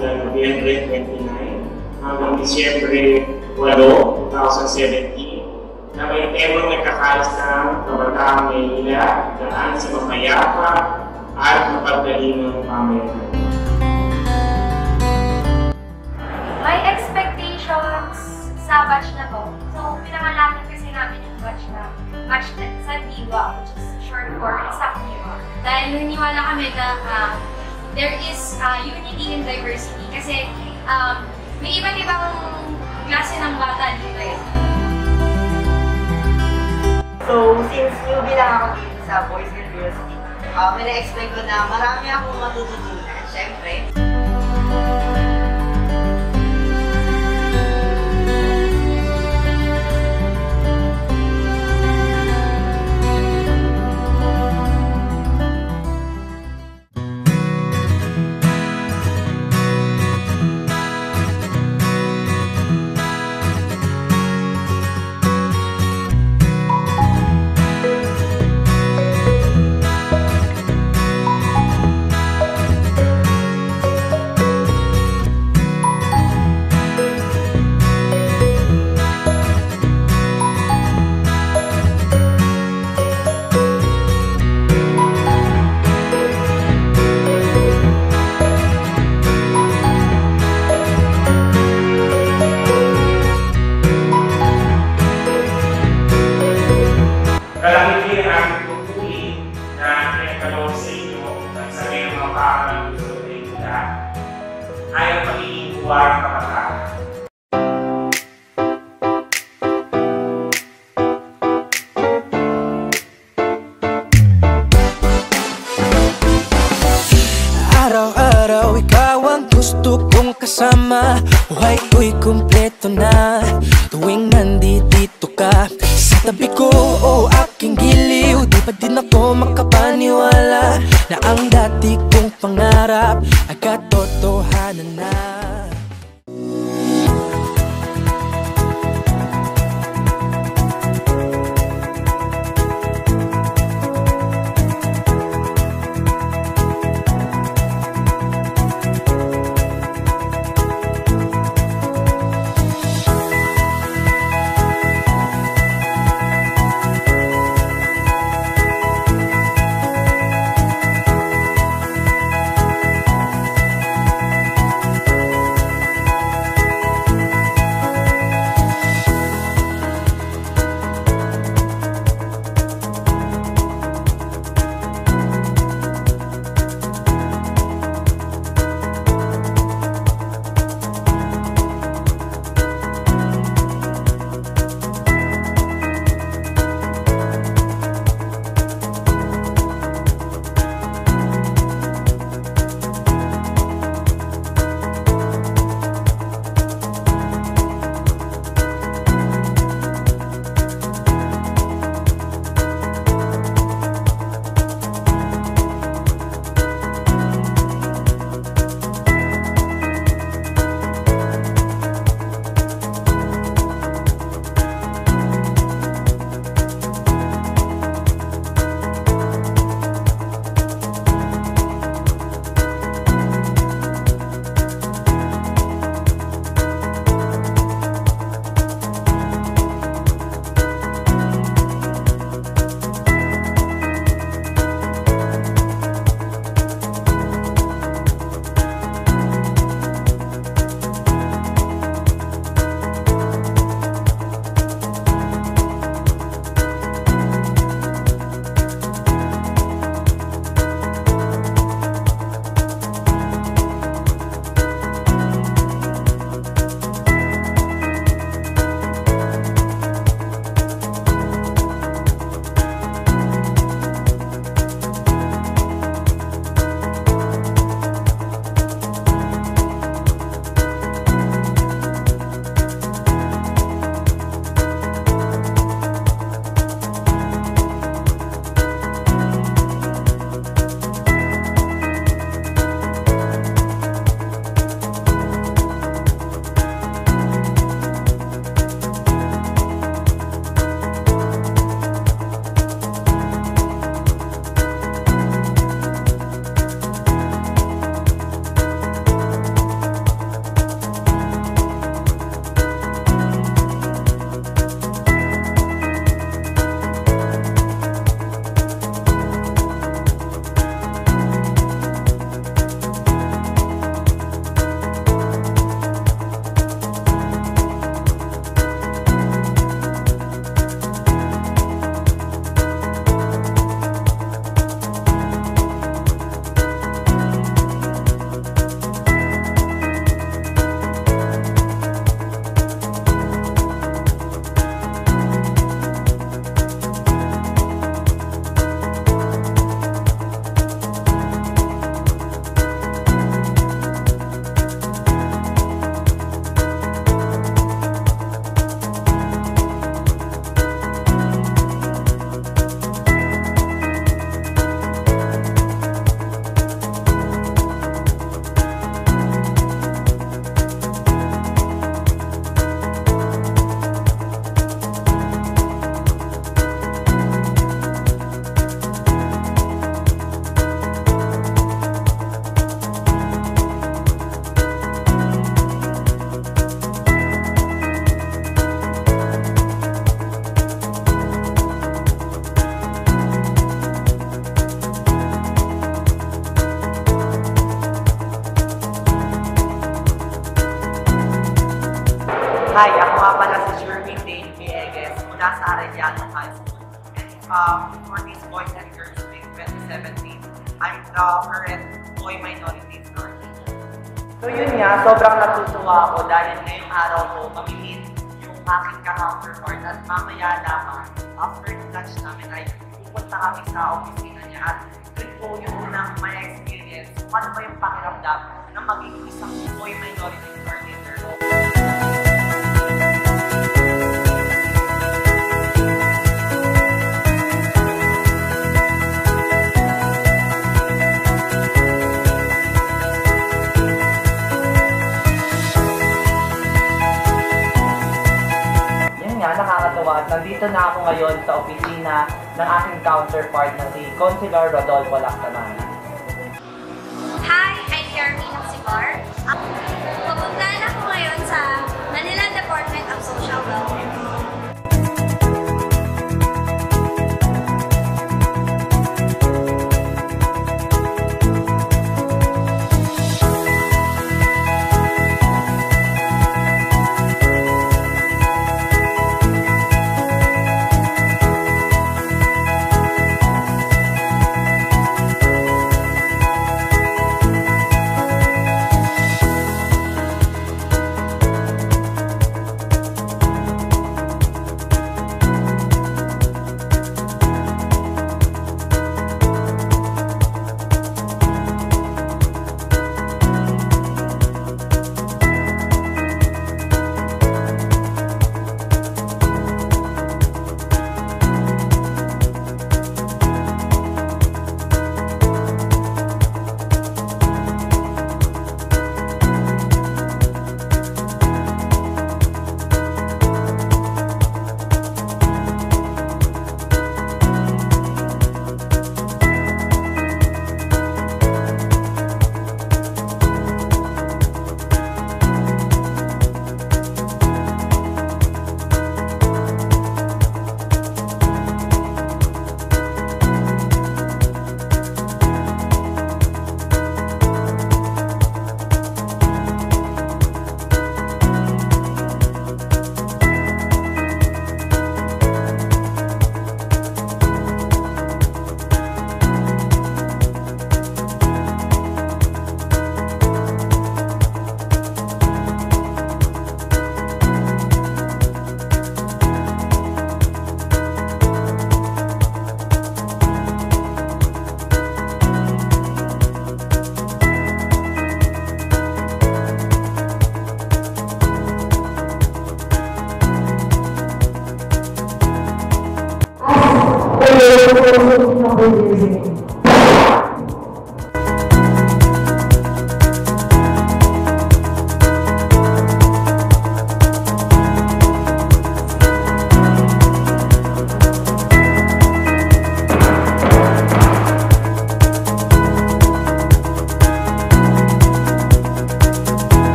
Nobyembre 29 hanggang Disyembre 8, 2017 na may temang nagkakalas ng Kabataang Maynila daan sa mapayapa at mapagdalingang pamayanan. May expectations sa batch na to. So, pinangalanan kasi namin yung batch na batch na sa Diwa, which is short for Isak Diwa. Dahil naniwala kami na ah, there is ah, unity in diversity. Kasi um, may iba't ibang klase ng bata dito eh. So, since newbie lang ako dito sa Boys and Girls Team, uh, expect ko na marami akong matututunan, syempre. Na ang dati kong pangarap Ay Hi, ako nga pala si Sherwin Dane Villegas mula sa Arellano High School. And um, for this Boys and Girls Week 2017, I'm the current boy minority coordinator. So yun nga, sobrang natutuwa ako dahil ngayong araw ko mamimit yung aking ka-counterpart at mamaya lamang after lunch namin ay pupunta kami sa opisina niya at yun po yung unang may experience kung ano ba yung pakiramdam na maging isang boy minority coordinator. Nandito na ako ngayon sa opisina ng aking counterpart na si Consular Rodolfo Lactamana. Hi, I'm Carmine Sibar. Pupunta na ako ngayon sa Manila Department of Social Welfare.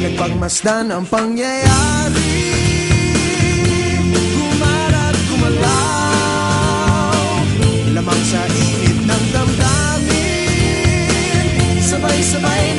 Nagpagmasdan ang pangyayari Kumalat kumalaw Lamang sa init ng damdamin. Sabay-sabay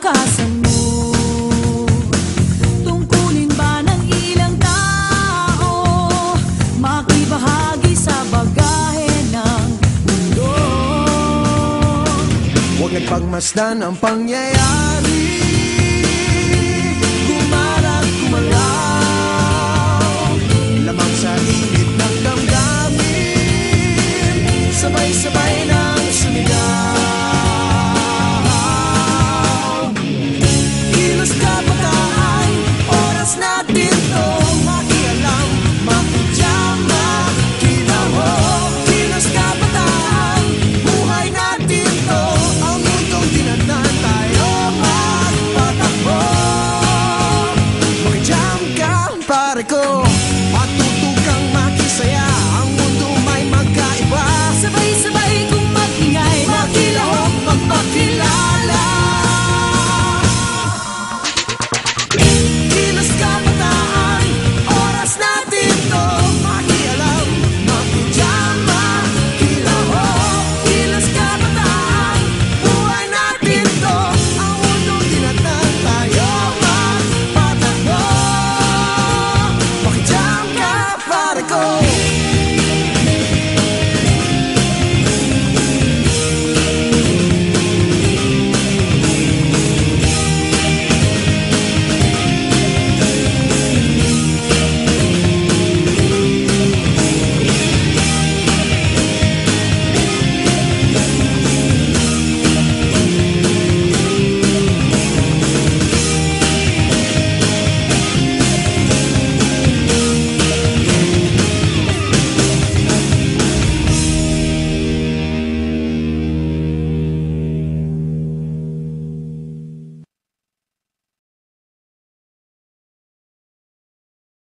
kinabukasan mo Tungkulin ng ilang tao? Makibahagi sa bagahe ng mundo. Huwag nagpagmasdan ang pangyayari